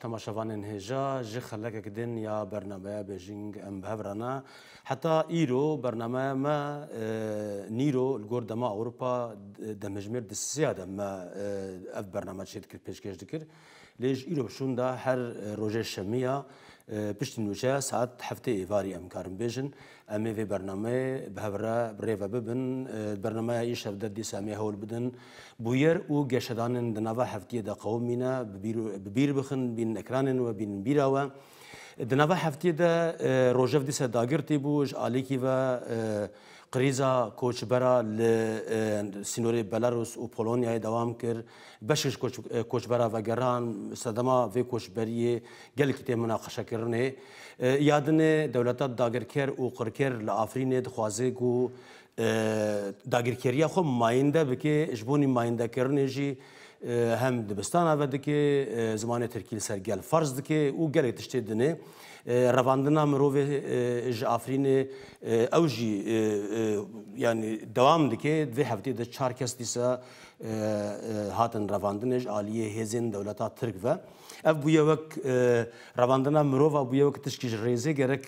تماشاوانن هجا جي خلقك يا برنامج بيجينج ام بهفرنا حتى ايرو برنامج ما آه، نيرو الجور دما اوروبا دمجمر سيادة ما آه، اف برنامج شدكر بيشكش دكر ليش ايرو بشون دا هر آه، روجه شميه بشتنوشا ساعات حفتي ايفاري امكارن بيجن امي في برنامه بهبرا بريفا ببن برنامه ايش هفدد دي سامي هول بدن بوير او جشدان دنافا هفتيه دا قومنا ببير ببير بخن بين اكران وبين بيراوا دنافا هفتيه دا روجف دي سداغر تيبو جاليكي و قریزا کوچبرا ل سینوری بلاروس و پولونیا دوام کرد بشش کوچبرا و گران صدما و کوچبری گل کتی مناقشه کرنه یادنه دولت داگرکر و قرکر ل آفرین دخوازه گو داگرکریه خو ماینده بکی اجبونی ماینده کرنه جی هم دبستان اوه دکی زمان ترکیل سرگل فرض دکی او گل تشتی دنه رواندنا مرو ج افرین او جی یعنی دوام دکه دوی هفته د چهار کس دیسا هاتن رواندنش عالیه هزین دولتا ترک و ev bûye wek revandina mirova bûye wek tişkî ji rêzê gerek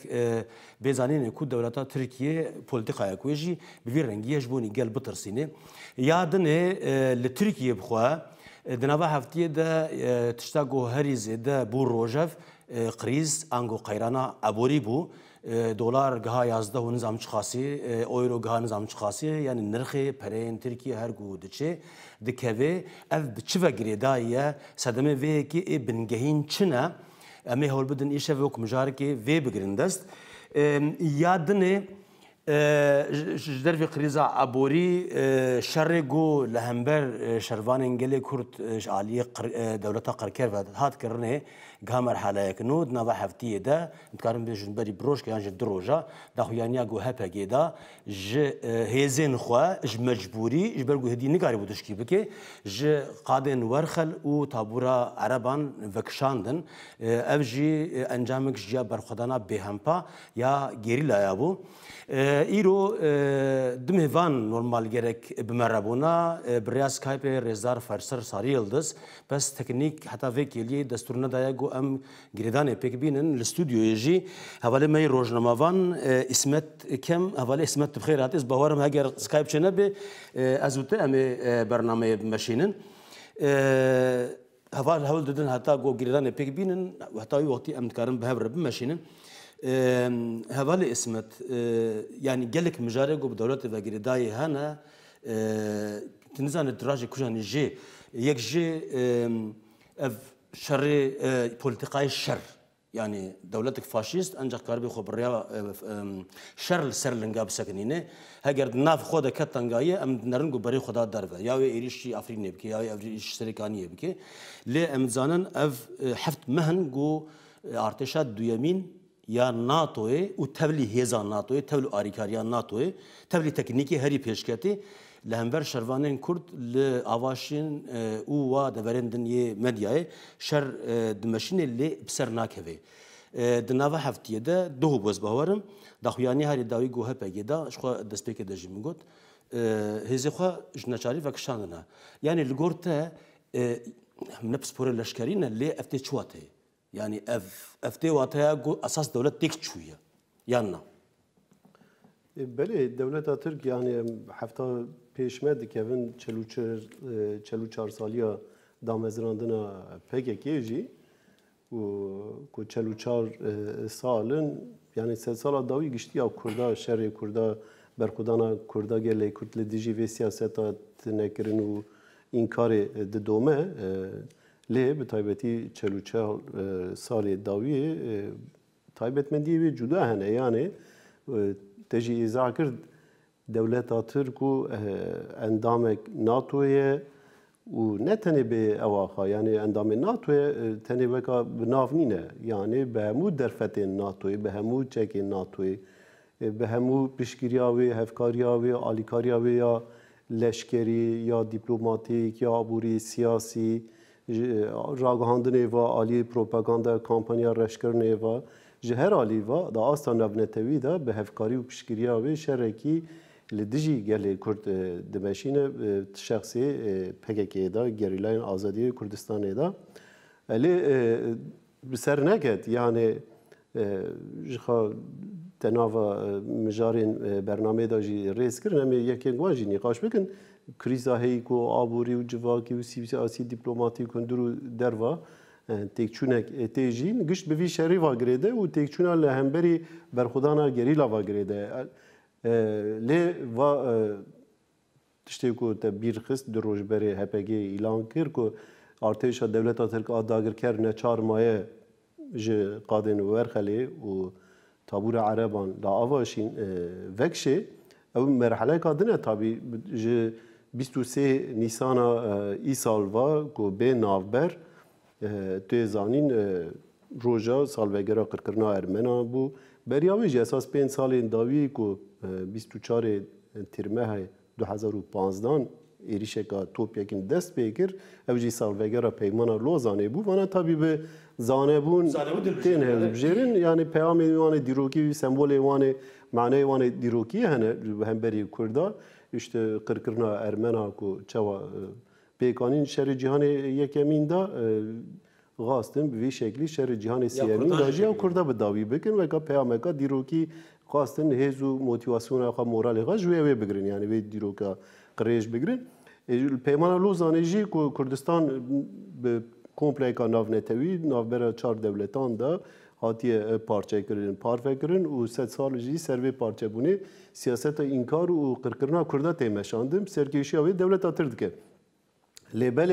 bêzanînê ku dewleta Tirkiye politiqaya ku jî bi vî rengiye ji bonî gel bitirsînê. Ya dinê li Tirkiye bixwe di nava heftiyê de tişta guherî zêde bû rojev قریز انگو قیرانا ابوری بو دلار گها 11 و نظام چخاسی اویرو گها نظام چخاسی یعنی نرخ پرین ترکیه هر گو دچه دکوه اف بچوه گریدایه صدمه وی که بنگهین چنه امی هول بدن ایشه وک مجار که وی بگرندست یادنه جدرفی قریزا ابوری شر گو لهمبر شروان انگلی کرد عالی دولتا قرکر هات کرنه قامر حالك نود نضا حفتيه دا نتكارم بيش نبري بروش كيان جد روجا دا خويانيا جو هبا كيدا ج هيزين خوا ج مجبوري ج برغو هدي نقاري بودش كي بكي ج قادن ورخل و تابورا عربان وكشاندن اف جي انجامك جيا برخدانا بهمبا يا گيريلا يا بو ايرو دمهوان نورمال gerek bimerabona بريا سكايب ريزار فرسر ساري يلدز بس تكنيك حتى فيك يلي دستورنا دايا جو ئەم گرێدانێ پێک بینن لە ستودیۆێژی هەواێ مەی ڕۆژنەماوان ئیسمەت آه، کەم هەواێ ئیسمەت بخێراتیست باورم هەگەر سکایپ چێنە بێ ام ئەمێ بەرنمەیە بمەشینن. هەوار ددن هتا هەتا گۆگیرانێ پێک بینن هەتاوی وەتی ئەمکارن بەهبرە بمەشینن. هەواێ ئیسمەت ینی گەلک مژارێک گۆ دەوڵەتی بەگرێدای هەنە تنزانە دراژێک کوژانی ژێ یەک ژێ ev شر بوليتيقاي الشر يعني دولتك فاشيست انجا كاربي خبريا شر سر لنجاب سكنينه هاجر ناف خود كتنجاي ام نرنجو بري خدا درفه يا ايريشي افرين بك يا ايريش سريكاني بك لي ام زانن اف حفت مهن جو ارتشا دويمين یا ناتوی و تبلی هزا ناتوی تبلی آریکاریا ناتوی تبلی تکنیکی هری پیشکتی لە هەمبەر شەروانێن کورد لە ئاواشین دبرين دنيا دەبەرێن شر دمشين اللي بسر ناكهوه بسەر ناکەوێ. دناوە هەفتیەدە دوو بۆز باوەرم داخویانی هەری داوی گو هەپەگێدا شخوا دەستپێکە دەژیم گوت هێزیخوا ژنەچاری بەکشانە یعنی لەگۆرتە من پسپۆرە لەشکرینە لێ ئەفتێ چواته یعنی ئەفتێ واتەیە گو ئەساس دەولەت تێک چوویە یاننا بله دولت ترک یعنی هفته پێشمە دکەون 44 سالیا damezrandina PKK jî ku 44 salin yani sed sala dawî giştiya Kurda şerê Kurda berxudana Kurda gelê Kurd li dijî vê siyaseta nekirin û înkarê didome lê bi taybetî 44 salê dawiyê taybetmendiyê wê cuda hene yani te jî îza kir دولت ترک اندام ناتوی و نه تنی به اواخا یعنی اندام ناتو تنی وکا نه یعنی به همو درفت ناتو به همو چک ناتو به همو پیشگیریاوی هفکاریاوی آلیکاریاوی یا لشکری یا دیپلماتیک یا عبوری سیاسی راگهاندن و آلی پروپاگاندا کامپانیا رشکر و جهر آلی و دا آستان نبنتوی به هفکاری و پیشگیریاوی شرکی Li dijî gelê Kurd e, dibeşîne şexsê e, PKK'ye da gerilayên azadiye Kurdistanê da elê e, bi ser neket yani ji tenava mijarên bername da jî rêz kirin em yekên wan jî nîqaş bikin krîza heyî ku aborî û civakî û siyasî dîplomatî hundir û derva têkçûnek êtê jî gişt bi vî şerî vagirê de û têkçûna li hemberî berxudana gerîla vagirê de لی و تشتی کو ته بیر خست د روزبری هپگی اعلان کړ کو ارتشا دولتا ترک اداگر کرنه چار مایه ج قادن ورخلی و تابور عربان لا اواشین وکشه او مرحله قادنه تابی ج 23 نیسان ای سالوا کو به ناوبر تو زانین روژا سالوگرا قرقرنا ارمنا بو بریا جی اساس پین سال داوی کو 24 ترمه 2015 ایریشکا توپ یکین دست پیکر او جی سالوگر پیمانا لوزانه بو وانا تابی به زانه بون تین هل بجیرین یعنی پیام وان دیروکی و سمبول وان معنی وان دیروکی هنه هم بری کردا اشت قرکرنا ارمنا کو چوا پیکانین شر جهان یکمین دا خواستن به شکلی شهر جهان سیامی داجی هم کرده به داوی بکن و که پیامکا دیروکی خواستن هزو موتیواسیون خواه مورال خواه جوی وی بگرن یعنی وی دیروکا قریش بگرن پیمانا لوزانه جی که کردستان به کمپلیکا ناو نتوی ناو برا چار دولتان ده هاتی پارچه کردن پارفه کردن و ست سال جی سروی پارچه بونی سیاست اینکار و قرقرنا کرده تیمشاندم سرکیشی آوی دولت آتردکه لیبل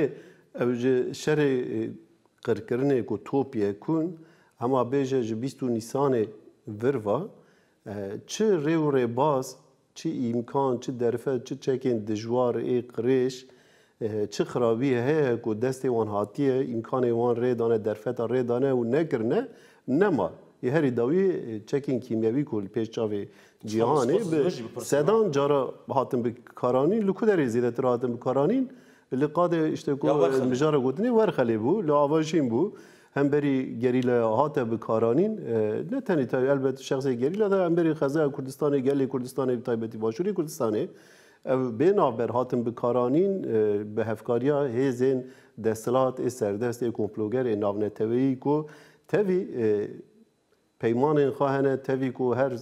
اوج شر قرکرنه کو توپیه کن اما بیجه جه بیستو نیسانه وروا چه ریو ری باز چه امکان چه درفه چه چکین دجوار ای قریش چه خرابی هه کو دست وان هاتیه امکان وان ری دانه درفه تا ری دانه و نکرنه نما یه هری داوی چکین کیمیاوی کل پیش چاوی جهانه به سدان جارا هاتم بکارانین لکو داری زیده تر هاتم بکارانین li qadê işte ku mijara gotinê werxelê bû li avajîn bû hem berî gerîla hate bikaranîn e, ne tenê ter elbet şexsê gerîla da hem berî xezeya Kurdistanê gelê Kurdistanê bi taybetî başûrê Kurdistanê ev bê navber hatin bikaranîn bi e, hevkariya hêzên destilat ê serdestê komplogerê navneteveyî ku tevî e, peymanên xwe hene tevî ku her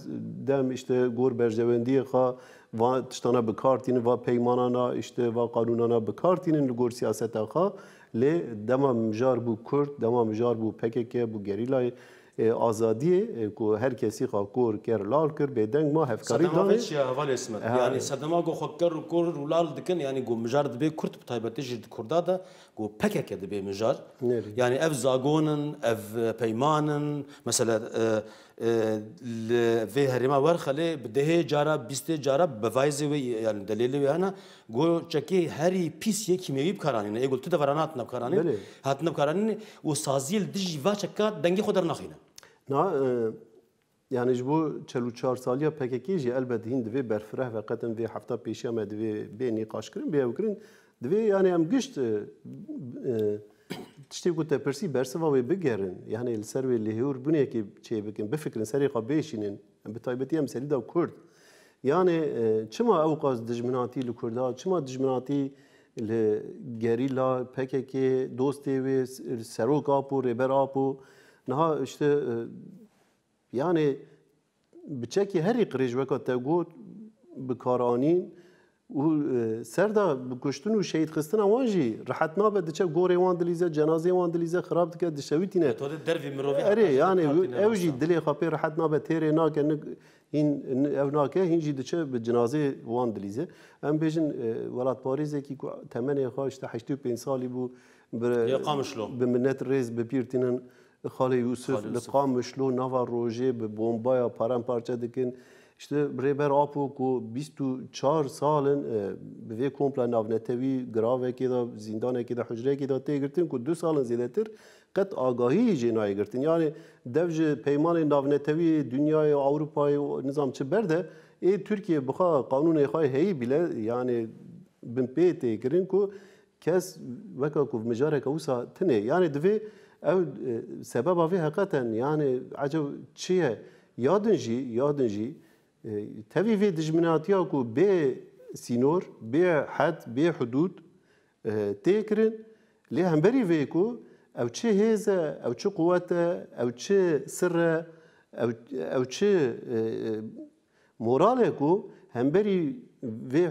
dem işte gor berjewendiyê xwe و تشتانا بکارتین و پیمانانا اشته و قانونانا بکارتین لگور سیاست خوا لی دما مجار بو کرد دما مجار بو پکک بو گریلای آزادی کو هر کسی خوا کور کر لال کر بدنگ ما هفکاری دانه صدما وچ حوال اسمت یعنی صدما گو خو کر کور و لال دکن یعنی گو مجار دبی کرد په تایبته جرد کردا ده گو پکک دبی مجار یعنی اف زاگونن اف پیمانن مثلا وی هریما ورخله ده جارا 20 جارا بوایز وی یعنی دلیل وی انا گو چکی هری پیس یک کیمیایی بکارانینه ایگول تو دوران هاتنه بکارانینه هاتنه بکارانینه و سازیل دیجی وا چکا دنگی خود در نخینه نه یعنی جبو 44 سالیا پککی جی البته هند وی برفره و قدم وی هفته پیشی آمد وی بینی قاش کرن بیاو کرن دوی یعنی هم گشت تشتی گوته پرسی برسوا وی بگیرن یعنی سر وی لهور بنیه که چه بکن بفکرن سری قبیشینن به تایبتی هم سری دا کرد یعنی چما او قاز دجمناتی لکردا چما دجمناتی گری لا پکه که دوستی وی سروک آپو ریبر آپو نها اشته یعنی بچه که هری قریج وکا تگو بکارانین و سردا کشتن و شهید خستن وان جی راحت نابه دچه گوره وان دلیزه جنازه وان دلیزه خراب دکه دشویتی نه تو در وی مروی اره یعنی او جی دلی خاپی راحت نابه تیره ناکه این او ناکه این جی دچه به جنازه وان دلیزه ام بیژن ولات پاریزه کی تمنه خواه اشتا هشتی و پین سالی بو به منت ریز بپیرتینن خاله یوسف لقام شلو نوا روژه به بمبای پارم پارچه دکن ishte Breber Apo ku 24 salin e, bi vê kompla navnetewî giravekê da zîndanekê da hujrekê da tê girtin ku du salin zêdetir qet agahiyê jê nayê girtin. Yani dev ji peymanê navnetewî dünyayê Avrupayê nizam çi berde ê Türkiye bixa qanûnê xwe heyî bile yani bin pê tê kirin ku kes veka ku mijareke wisa tune. Yani divê ew e, sebeba vê heqeten yani ecew çi ye? Yadin jî, yadin jî تبي في دجمناتيا كو بي سينور بي حد بي حدود تيكرن لي هم بري فيكو او تشي هيزا او تشي قواتا او تشي سر او او تشي مورالكو هم بري في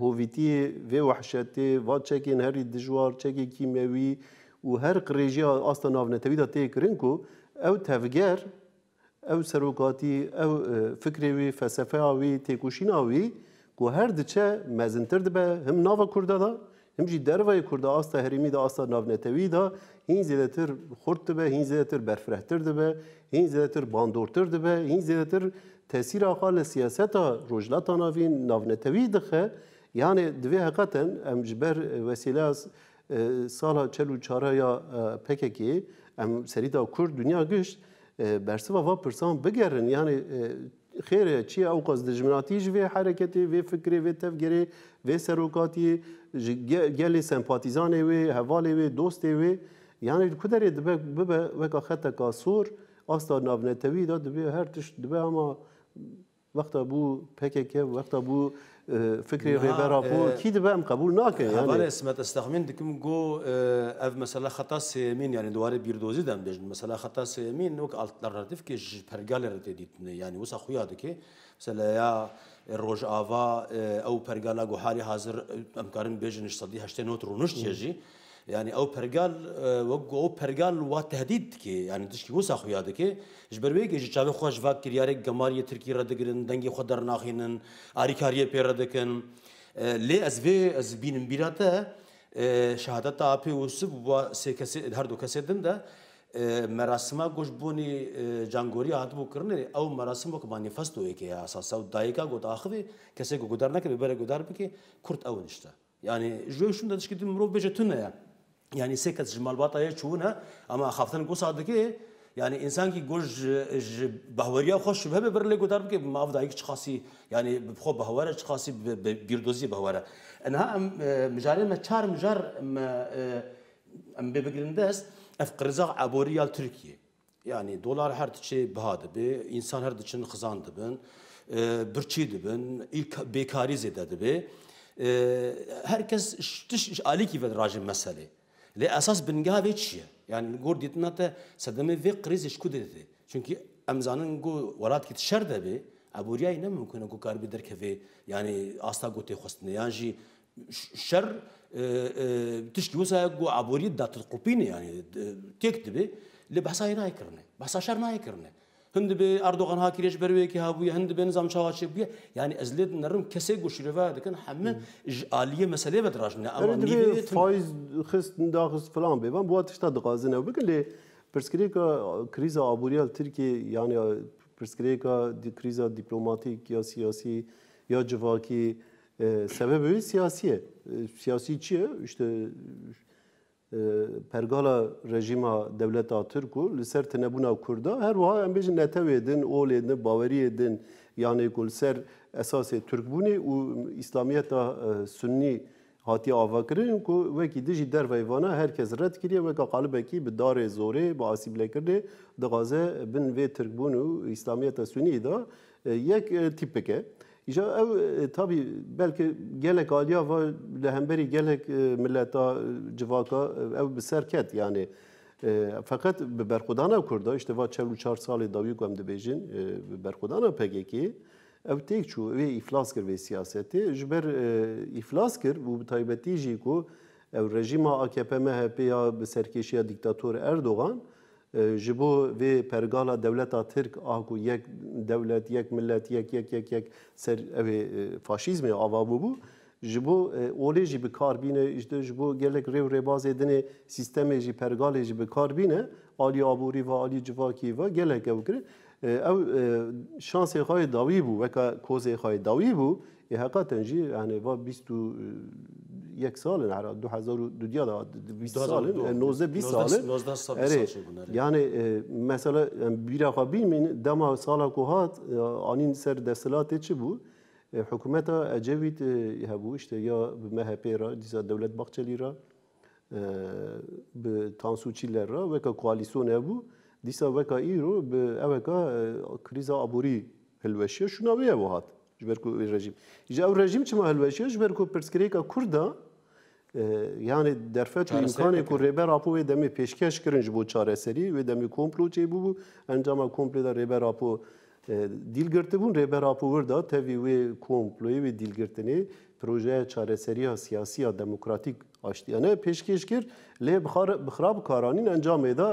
هوفيتي في وحشتي واتشكين هري دجوار تشكي كيماوي وهر قريجي اصلا نافنا تبي تيكرنكو او تفجر ev serokatî, ev e, fikrê wî, felsefeya wî, têkoşîna wî ku her diçe mezintir dibe him nava Kurda da him jî dervayê Kurda asta herêmî da asta navnetewî da hîn zêdetir xurt dibe, hîn zêdetir berfirehtir dibe, hîn zêdetir bandortir dibe, hîn zêdetir tesîra xwe siyaseta rojnata navîn navnetewî dixe yani divê hekaten em ji e, e, sala çel çara ya PKK'yê em serîda Kurd dünya gişt برسوا و پرسان بگرن یعنی خیر چی او قصد جمعاتی جوی حرکتی وی فکری وی تفگیری وی سروکاتی گل سمپاتیزان وی حوال وی دوست وی یعنی کدری دبه ببه وکا خطا کاسور آستا نابنتوی دا دبه هر تش دبه اما وقتا بو پککه وقتا بو فکری ریبرا بو کی دبه ام قبول ناکن یعنی حواله اسمت استخمین دکم گو اف مثلا خطا سیمین یعنی دواره بیردوزی دم دجن مثلا خطا سیمین نوک الترناتیف کی پرگال رت دیتن یعنی وسا خویا دکی مثلا یا روج آوا او پرگالا گو حالی حاضر امکارن بیجن 189 رونش چیجی يعني او پرگال وگو او پرگال وا تهدید کی یعنی دشکی وسا خو یاد کی جبر وی گج چاوی خوش وا کریاری گماری ترکی رد گرن دنگی خود در ناخینن آریکاری پیر رد کن لی از وی از بینم بیراته شهادت اپی وسب و سه کس هر دو کس دن ده مراسمه گوشبونی جانگوری هات بو کرنه او مراسم کو مانیفستو کی اساسا دایکا گوت اخوی کسی کو گدار نکه بره گدار بکی کورت او نشته یعنی جوشون دشکی مرو بجتونه yani سێکەس مەلباتە چوونە ama خفتن گۆ ki yani insan ki göz bahvariya xoş şübhe bir le godar ki mav dayık çıkasi yani xo bahvara çıkasi bir dozi bahvara. En ha em e, mijare me çar mijar em e, bebegrindes ef qırza aboriyal Türkiye. Yani dolar her tişe bahadı be, insan her tişin kızandı ben, birçi dibin, ilk bekari zededi be. E, herkes tiş ali ki ve rajim mesele. لاساس بنگاه وی چیه یعنی گور دیتنا ته صدمه وی قریزش کو دیده چونکی امزانن گو ورات کی شر ده به ابوریای نه ممکنه گو کار بدر کوي یعنی آستا گو ته خوستنه یعنی جی شر تشکی وسا گو ابوری دات قلبینه یعنی تک دبه لبحثا نه کرنه بحثا شر نه کرنه هند به اردوغان ها کریش بروی که هابوی هند به نظام شواچی بوی یعنی از لید نرم کسی گوشی رو دکن همه عالیه مسئله بدراش نه اما نیوی فایز خست داخل فلان به من بوات شتا دقازه نه بگن لی پرسکری که کریز آبوریال ترکی یعنی پرسکری که کریز دیپلماتیک یا سیاسی یا جواکی sebebi siyasiye. Siyasi çiye işte پرگالا رژیما دولتا ترکو لسر تنبونا کردا هر وها ام بیجن نتویدن اولیدن باوریدن یعنی کل سر اساس ترکبونی و اسلامیت سنی هاتی آوا کرن کو وکی دیجی در ویوانا هرکس رد کریه وکا قالبکی به دار زوره با آسیب لکرده دغازه بن وی ترکبون و اسلامیت سنی دا یک تیپکه İca ev tabi belki gelek aliya ve lehemberi gelek milleta civaka ev bir serket yani fakat bi berxudana kurda işte va çevru çar salê dawî ku em dibêjin bi berxudana PKK ev têk çû vê îflas kir vê siyasetê ji ber îflas kir û bi taybetî jî ku ev rejîma AKP MHP ya bi serkêşiya dîktatûr Erdogan ji bo vê pergala dewleta Tirk a ku yek dewlet yek millet yek yek yek yek ser evê e, faşîzmê ava bûbû ji bo e, olê jî bikarbîne işte ji bo gelek rêv rêbazê dinê sîstemê jî pergalê jî bikarbîne alî aborî ve alî civakî ve gelek ew kirin e, ew şansê xwe dawî bû weka kozê xwe dawî bû ê heqaten jî yani va bîst û یک سال نه دو هزار دو دیا دا بیست سال نوزده بیست سال نوزده سال بیست سال یعنی مثلا بیرا خبین من دما سالا کوهات آنین سر دستلاتی چی بود حکومت اجوید هبو işte یا به مهپ را دیزا دولت باقچلی را به تانسوچیل را وکا کوالیسون هبو دیسا وکا ایرو به اوکا کریزا ابوری هلوشیه شنابه هبو هات جبر کو رژیم جا او رژیم چما هلوشیه جبر کو پرسکریکا کرده یعنی در فتح امکان که ریبه راپو دمی پیشکش کرنج بو چاره سری و دمی کمپلو چی بو انجام کمپلو در ریبه راپو دیل گرته بون ریبه راپو ورده تاوی و کمپلوی و دیل گرتنی پروژه چاره سری سیاسی و دموکراتیک آشتیانه پیشکش کرد لی بخراب کارانین انجام ده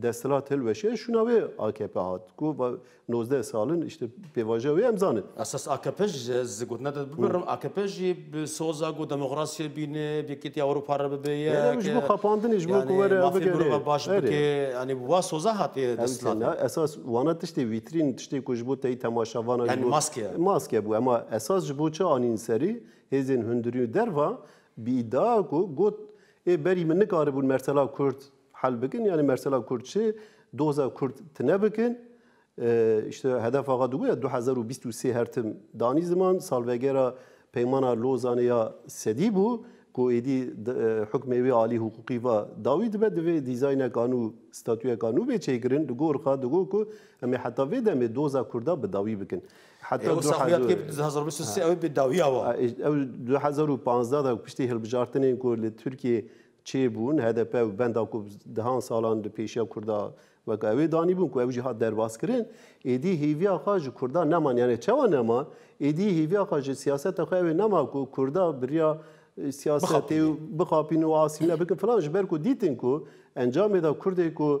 دستلات هلوشه شنوه AKP هات کو 19 سالن işte پیواژه و امزانه اساس AKP زگوت نه ببرم AKP جی سوزا گو دموکراسی بینه بکیت اروپا رو به یا مش بو خپاندن اش بو کو ور بگیره باش بکی یعنی وا سوزا هات دستلات اساس وانا تشتی ویترین تشتی کو جبو تی تماشاوان یعنی ماسکه ماسکه بو اما اساس جبو چه انین سری هزین هندری دروا بی دا کو گوت ای بری من نکاره بون مرسلا کرد hal bikin. Yani mesela Kürtçe doza Kürt tine bikin. E, işte hedef ağa dugu ya 2023 her tim dani zaman salvegera peymana lozane ya sedi bu ku edi hukmevi ali hukuki va david be de dizayna kanu statüye kanu be çekirin dugu orka dugu ku emi hatta ve de me doza kurda be davi bikin. Hatta o saxiyat gibi 2023 ev be davi ava. Ev 2015 da pişti hilbijartinin ku li Türkiye چی بون هدف و بندا کو دهان سالان د پیشیا کوردا و کوي دانی بون کو او جهاد در باز کرین ایدی هیویا خاج کوردا نمان یعنی چوا نما ایدی هیویا خاج سیاست خو نما کو کوردا بریا سیاست بخاپین و آسینا بکن فلان جبر کو دیتن کو انجام دا کورد کو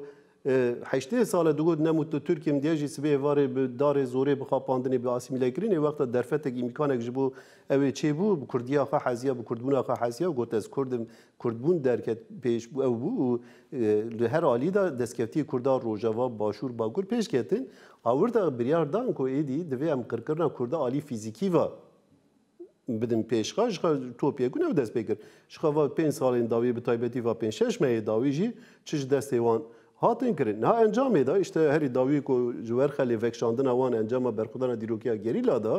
هشته سال دو گود نمود تو ترکیم دیجی سبه واره به دار زوره بخوا پاندنه به آسیمیله کرین وقتا درفتک امکانک جبو اوی چه بو به کردیا خواه حزیا به کردبون خواه حزیا و گوت از کردم کردبون درکت پیش بو او بو هر آلی دا دستکفتی کردار روژاوا باشور باگور پیش کتن آور دا بریار دان که ایدی دوی هم کرکرنا کرده آلی فیزیکی و بدن پیش خواهش خواه توپیه گونه و دست بگر شخواه پین سالین داوی به تایبتی و پین شش مه داوی جی چش دست ایوان هاتین کرد نه انجام دا اشته هری داوی کو جوهر خلی وکشاندن وان انجام برخودن دیروکیا گریلا دا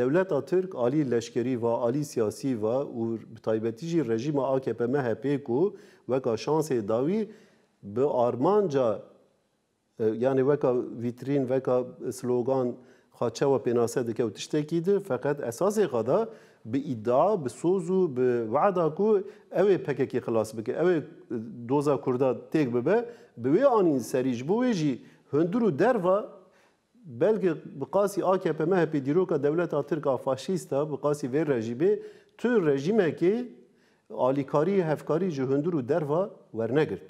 دولت ترک عالی لشکری و عالی سیاسی و و تایبتیجی رژیم AKP MHP کو وکا شانس داوی به آرمانجا یعنی وکا ویترین وکا سلوگان خاچه و پیناسه دکه و تشتکی ده فقط اساس خدا به ادعا به سوز و به وعده کو اوی پککی خلاص بکه اوی دوزا کردا تیک ببه به وی آنین سریج بو ویجی هندور و دروا بلکه بقاسی AKP مهپی دیروکا دولت آترکا فاشیستا بقاسی وی رژیبه تو رژیمه که آلیکاری هفکاری جهندور و دروا ورنگرد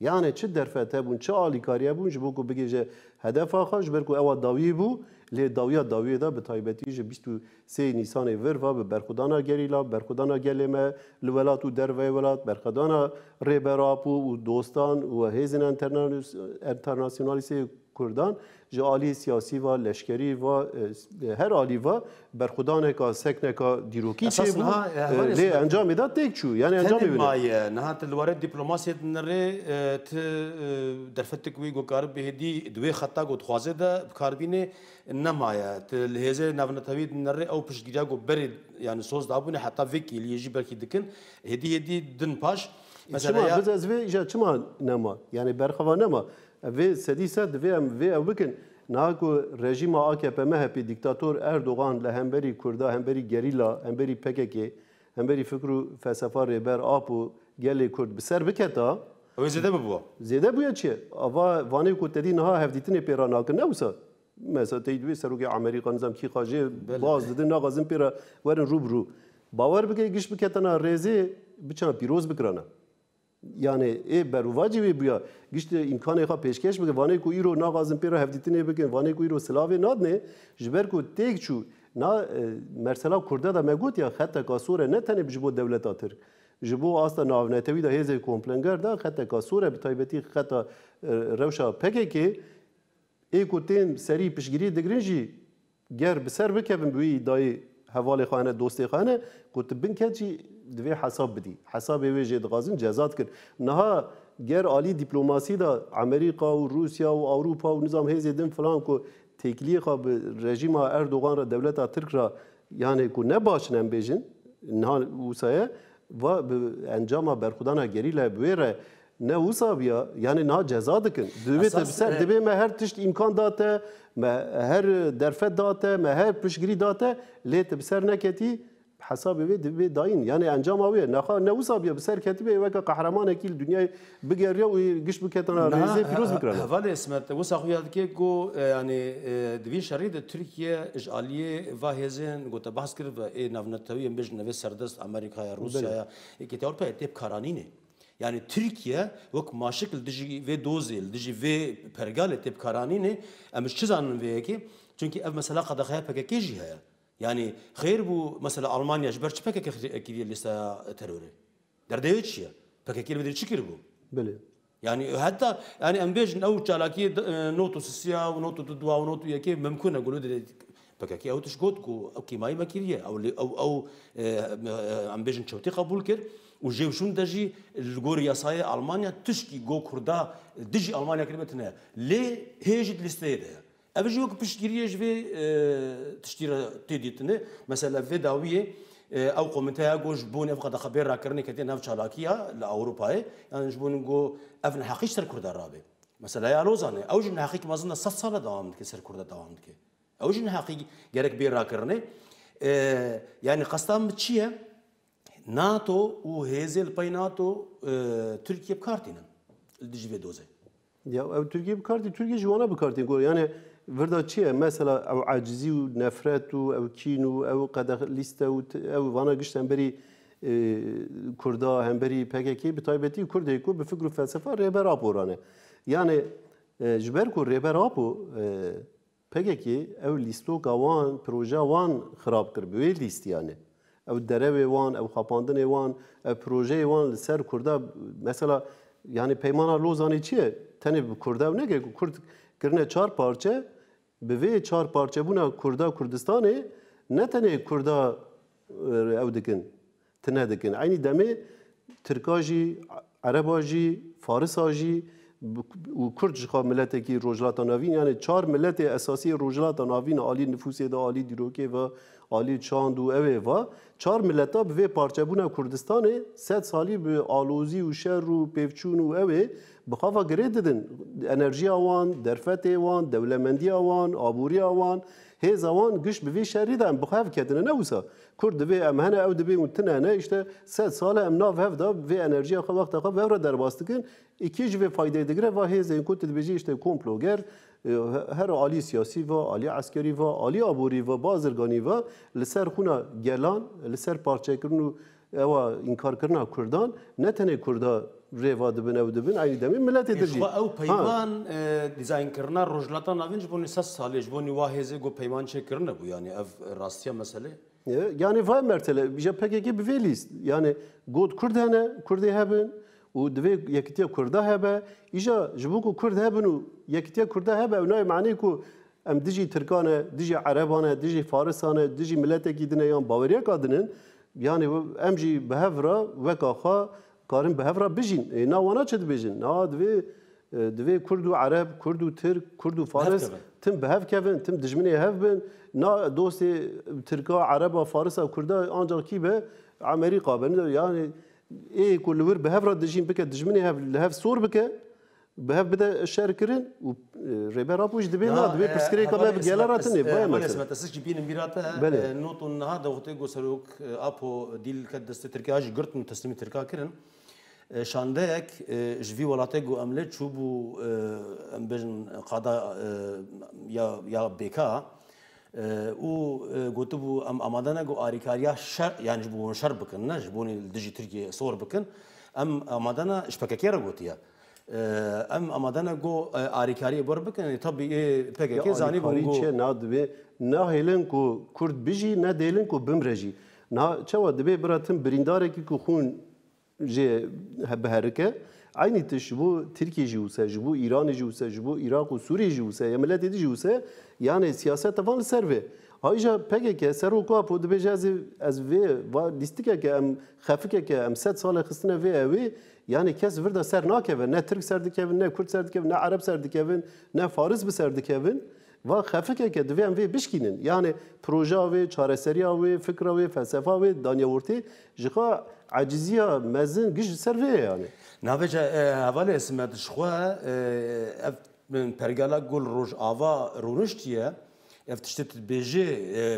یعنی چه درفته بون چه آلیکاریه بون جبو که بگیجه هدف آخر جبر که اوه داویه بو لی داویه داویه دا به تایبتی جه 23 نیسان ور و به برخودانا گریلا برخودانا گلیمه لولات و دروی ولات برخودانا ریبراپو و دوستان و هیزن انترناسیونالیسی کوردان جه آلی سیاسی و لشکری و هر آلی و برخودان کا سکن کا دیروکی چه بود لی انجام داد تک چو یعنی انجام بینه مایه نه تلواره دیپلماسی نره ت در فتکوی گوکار بهدی دوی خطا گو تخوازه ده کاربینه نمایه تلهزه نونتوی نره او پشتگیریا گو برید یعنی سوز دابونه حتی وکی لیجی برکی دکن هدی هدی دن پاش مثلا چما بز از وی چما نما یعنی برخوا نما ve sedîsa divê em vê ev bikin Niha ku rejîma AKP MHP diktatör Erdogan li hemberî Kurda, hemberî gerîla, hemberî PKK, hemberî fikr û felsefa rêber ap û gelê Kurd bi ser biketa Ew zêde bibû. Zêde bûye çi? Ava vanê ku tedî niha hevdîtinê pêra nakin newsa. Mesela tey divê serokê Amerîka nizam kî xajê baz didin naxazin pêra werin rû bi rû. Bawer bike giş biketena rêzê biçan pîroz bikirane. یعنی ای بر واجبی بیا گشت امکان خوا پیشکش بگه وانه کو ایرو ناغازن پیرا هفتیتنه بگن وانه کو ایرو سلاوی نادنه جبر کو تیک چو نا مرسلا کرده دا مگوت یا خط کاسوره نه تنه بجبو دولتا ترک جبو آستا ناونتوی دا هیزه کمپلنگر دا خط کاسوره به تایبتی خط روشا پکه که ای کو تین سری پشگیری دگرین جی گر بسر بکبن بوی دای حوال خانه دوستی خانه کو تبین که دوی حساب بدی حساب وی جد غازن جزات کرد نها گر عالی دیپلماسی دا امریکا و روسیا و اروپا و نظام هیز دین فلان کو تکلیق رژیم اردوغان را دولت ترک را یعنی کو نباش نم بیجن نها وسایه و انجام برخودان گریله بویره نه وسابیا یعنی نه جزا دکن دوی تبسر دوی ما هر تشت امکان داته ما هر درفت داته ما هر پشگیری داته لیت بسر نکتی حساب وی به داین یعنی انجام اوی نخوا نه وسا بیا بسر کتیبه وک قهرمان کی دنیای بگریه و گش بکتن ریزه پیروز بکرن اول اسمت وسا خو یاد کی گو یعنی دوی شرید ترکیه اجالی و هزن گوت بحث کرد و نونتوی مج نو سردست امریکا روسیا کی تورپا تپ کارانینه Yani Türkiye vak maşıkıl dici ve dozil dici ve pergale tepkaranine emiş çizanın veyeki çünkü ev mesela kadakaya pekeke jihe Yani xeyr bu mesela Almanya ji ber çi PKK ekiviye lista terörü. Derdeye çi ya? PKK'li bedir çikir bu. Böyle. Yani hatta yani embejin ev çalaki notu sisya ve notu dua ve notu yake mümkün gulu dedi PKK ev tiş got ku kimai makiriye ev ev ev embejin çevti kabul kir و جيوشون دجي الجور ياساي ألمانيا تشكي جو كردا دجي ألمانيا كلمتنا ليه هيجت لستيدها اوج یک پشتگیریش و تشتیر تیدیتنه مثلا و داویه او قومتها گوش بون افقد خبر را کرنه کتی نف چالاکیا ل اوروپای یعنی جبون گو افن حقیش تر کرد رابه مثلا یا لوزانه اوج حقیق مازن 100 سال دوام که سر کرد دوام که اوج حقیق گرک بیر را کرنه یعنی قصدم چیه ناتو و هیزل پای ناتو ترکیه بکارتینن دجوی دوزه یا او ترکیه بکارتی ترکیه جوانا بکارتی گور یعنی وردا چیه مثلا او عاجزی و نفرت و او کین و او قدر لیست و او وانا گشتن بری کردا هم بری پککی به تایبتی کردی کو به فکر و فلسفه ریبر آپورانه یعنی جبر کو ریبر آپو پککی او لیستو گوان پروژه وان خراب کرد به لیست یعنی او درو وان او خپاندن وان او پروژه وان سر کردا مثلا یعنی پیمانا لوزانی چیه تنه کردا و نگه کرد کرنه چهار پارچه به وی چهار پارچه بونا کردا کردستانه نه تنه کردا او دکن تنه دکن عینی دمه ترکاجی عرباجی فارساجی و کرد جخوا ملتکی روجلات ناوین یعنی چهار ملت اساسی روجلات ناوین عالی نفوسی دا عالی دیروکی و عالی چاند و اوه و چهار ملت ها به پارچه بونه کردستان ست سالی به آلوزی و شر و پیفچون و اوه بخواه گره ددن انرژی آوان، درفت آوان، دولمندی آوان، آبوری آوان هیز آوان گشت به وی شری دن بخواه کدنه نوسا کرد به امهنه او دبی متنه نه اشته ست سال امنا و هفته به انرژی خواه وقت خواه و را درباست کن اکی جوه فایده دگره و هیز این کت دبیجی اشته کمپلوگر هر عالی سیاسی و عالی عسکری و عالی آبوری و بازرگانی و لسر خونه گلان لسر پارچه کرن و او انکار کرنا کردان نه تنه کردا ریوا دبن او دبن عینی دمی ملت درجی او پیمان دیزاین کرنا رجلتا ناوینج بونی سس سالیج بونی واهزه گو پیمان چه کرنه بو یعنی اف راستیا مسئله یعنی وای مرتله بیجا پککی بیلیست یعنی گود کردهنه کرده هبن و دوی یکتیا کرده هبه ایجا جبو کو کرد هبن و یکتیا کرده هبه اونای معنی کو ام دیجی ترکانه دیجی عربانه دیجی فارسانه دیجی ملت کی دنه یان باوریا کادنن یعنی ام جی بهفرا وکا خا کارن بهفرا بجین نا وانا چد بجین نا دوی دوی کرد و عرب کرد و ترک کرد و فارس تم بهف کفن تم دجمنی هف بن نا دوست ترکا عربا فارسا کردا آنجا کی به عمری قابل یعنی اي كل ور بهاف راه دجين بك دجمني هاف هاف صور بك بهاف بدا الشعر كرن ريبا رابوش دبينا دبي برسكري كما بقالا راتني باه ما اسمع تسج بين ميرات نوط النهار وتيغو سروك ابو ديل كدست تركيا جرتن تسليم تركيا كرن شاندك جفي ولاتك و املت شوبو ام بجن قضاء يا يا بيكا او گوتو بو ام آمادانه گو آریکاریا شر یعنی جبون شر بکن نه جبون دجی ترکیه صور بکن ام آمادانه شبکه را گوتیه ام آمادانه گو آریکاری بر بکن تابی پکه زانی بگو آریکاری چه نادبه نه هیلن کو کرد بیجی نه دیلن کو بمرجی نه چه و دبی براتم برینداره کی کو خون جه به هرکه عین تجبو ترکیه جیوسه جبو ایران جیوسه جبو عراق و سوریه جیوسه یا ملت دی جیوسه یعنی سیاست وان سروه هایجا پگه که سر و کوه پود بجه از از و و لیستیکه که ام خفکه که ام 100 سال خستنه و اوی یعنی کس وردا سر ناکه نه ترک سر دکه نه کرد سر دکه نه عرب سر دکه نه فارس به سر دکه و خفکه که دوی ام وی بشکینن یعنی پروژه و چاره سری و فکر و فلسفه و دانیورتی جخه عجزیه مزن گیش سر و یعنی ناوجه اول اسمتش خو اف من پرگالا گل روش آوا رونشتیه اف تشتت بیجی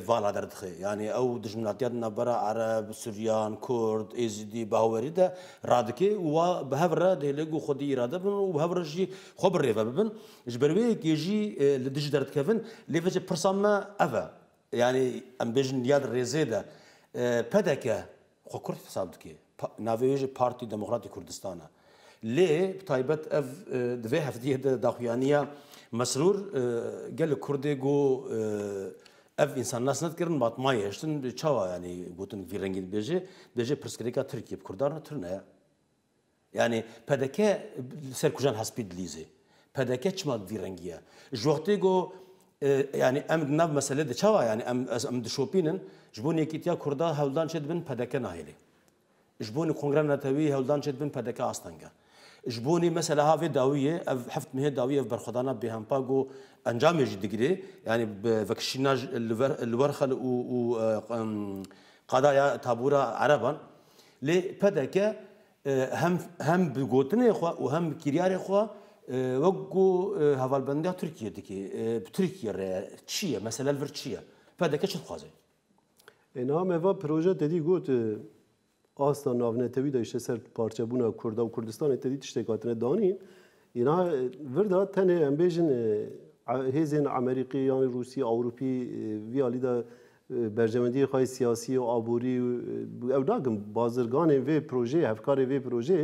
والا دردخه یعنی او دجمناتیات نبرا عرب سوریان کرد ایزیدی باوری ده رادکی و به هفره دهلگو خودی اراده بن و به هفره جی خبر ریفه ببن جبروی که جی لدج درد کفن لیفه جی پرسامه اوه یعنی ام بیجن یاد ریزه ده پدکه خو کرد حساب دکی ناویج پارتی دموکراتی کوردستانه لی تایبەت ئەف دوێ هەفتیه داخویانە مسرور گەل کوردێ گو ئەف ئینسان ناس نەتکردن باتمای هێشتن چاوایانی گوتن وی ڕنگین بێژێ بێژێ پرسکرێکا ترکی کورددار نەترنە یعنی پەدەکە سەر کوژان هەسپید لیزێ پەدەکە چمات وی ڕنگیە ژوەختێ گۆ yani em nav mesele de çava yani em em dişopînin ji bo nêkîtiya Kurda hewldan çê dibin جبوني كونغرام نتاوي هولدان جد بن بدك أستنجا جبوني مثلا هافي داوية حفت مهي داوية في برخدانا بهم باقو أنجام يجي دقري يعني بفكشيناج الورخل و آه، قضايا تابورا عربا لي بدك آه، هم هم بقوتنا خوا وهم كريار اخوا آه، وقو هفالبندية تركيا دكي بتركيا تشيا مثلا الفرتشيا بدك شو خوازي نعم هذا بروجي تدي قلت ئاستا ناونێتەوی دەیشتە سەر پارچەبوون کووردا و کوردستانی تدی تشتێکاتە دانین ئنا وردا تەنێ ئەمبێژن هێزن ئەمریکی یانی رووسی ئەوروپی ویالیدا بەرژەمەندی خی سیاسی و ئابووری ئەو ناگم بازرگانên vê proژێ hevkarê vê proژê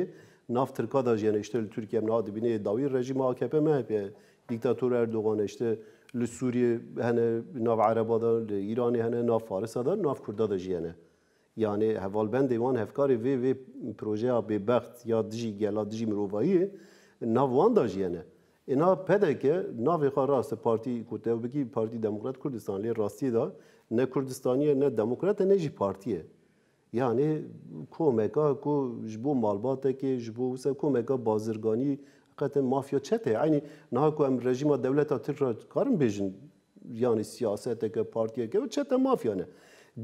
nav Tirka da jiyên işte li Türkiye min hadibînê dawî rejîma AKP me hebe diktatör Erdoğan işte li Sûriye hene nav Ereba da li İranê hene nav Farisa da nav Kurda da jiyene. یعنی هوالبند وان هفکار وی وی پروژه به بخت یا دجی گلا دجی مروایی ناوان داجینه اینا پده که ناوی خواه راست پارتی کوته بگی پارتی دموکرات کردستان لی راستی دا نه کردستانیه نه دموکرات نه جی پارتیه یعنی کومکا کو جبو مالباته که جبو وسه کومکا بازرگانی قطع مافیا چته یعنی نه کو ام رژیم دولت تر کارم بیژن یعنی سیاست که پارتیه که چته مافیا نه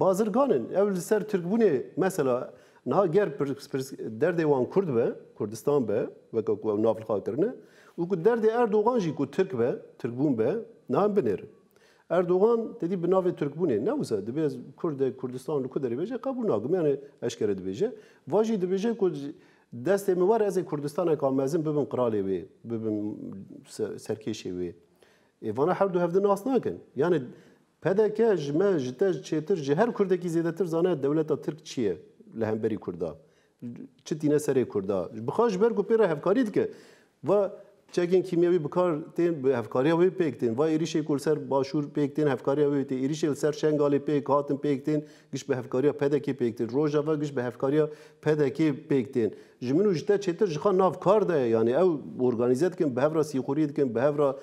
بازرگانن اول سر ترکبونه مثلا نه گر درد وان کرد به کردستان به و که نافل خواه کرنه و که درد اردوغان جی که ترک به ترکبون به نه بنر اردوغان تدی به ناو ترکبونه نه وزه دبی از کرد کردستان رو کدری بیجه قبول ناگم یعنی اشکره دبیجه واجی دبیجه که دست موار از کردستان کامزن ببین قرالی وی ببین سرکشی وی ایوانا هر دو هفته ناس ناکن یعنی پدکه جمه جتج چیتر جه هر کردکی زیدتر زانه دولتا ترک چیه لهمبری کردا چه تینه سری کردا بخواش برگو پیره هفکارید که و Çekin kimyevi bikar tin hefkariya ve pek tin. Vay erişe kul ser başur pek tin hefkariya ve tin. Erişe ser şengali pek hatın pek tin. Giş be hefkariya pedeki pek tin. Roja ve giş be hefkariya pedeki pek tin. Jimin ujte çetir jika nav kar da yani ev organize dikin behevra sikuri dikin behevra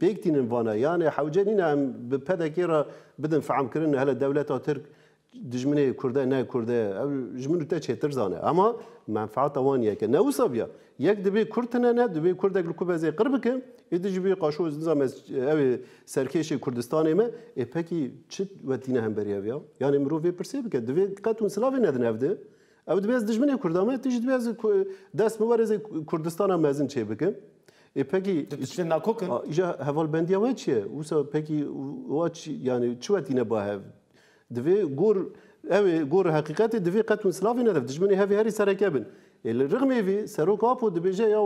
pek tinin vana. Yani havcenine hem pedeki ra bidin faam kirin hele devleta Türk. دجمنه کرده نه کرده جمنو ته چه زانه اما منفعت وان یک نه وسابیا یک دبی کرتنه نه دبی کرده کو بزی قرب کم ایدی جبی قاشو نظام او سرکش کردستان ما ای پکی چت و دینه هم بریا بیا یعنی مرو وی پرسی بک دبی قاتون سلاوی نه دنفده او دبی از دجمنه کردامه تیج دبی از دست مبارز کردستان مزن چه بکم E peki işte nakokun. Ja hevalbendiya ve çiye? Usa peki o yani çuvetine bahev دوی گور او گور حقیقت دوی قد مسلاوی ندف دجمنی هفی هری سرکه بن رغم ایوی سروک آپو دبیجه یا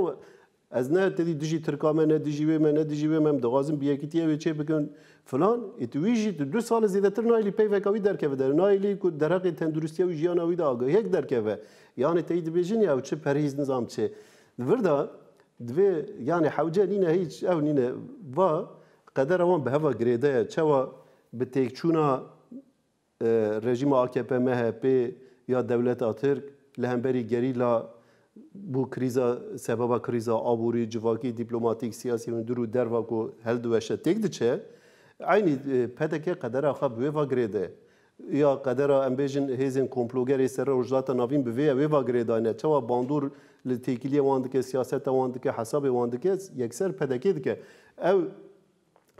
از نه تدی دجی ترکامه نه دجی و من نه دجی و من دغازم بیا کیتی و چه بکن فلان اتویجی تو دو سال زیاده تر نایلی پی وکاوی در که در نایلی کو در حق تندرستی و جیان اوی دا آگه یک در که یعنی تید بیجن یا چه پرهیز نظام چه وردا دوی یعنی حوجه نینه هیچ او نینه و قدر اوان به هوا گریده چوا به تیکچونا رژیم AKP MHP یا دولت ترک لهمبری گریلا بو کریزا سبب کریزا آبوری جواکی دیپلماتیک سیاسی من درو دروا کو هل دوشه تک دچه عینی پدکه قدر آخه بوی واگریده یا قدر ام بیژن هیزن کمپلوگری سر اوجدات ناوین بوی وی واگریدانه چوا باندور لتیکلی واند که سیاست واند که حساب واند که یکسر پدکه دکه او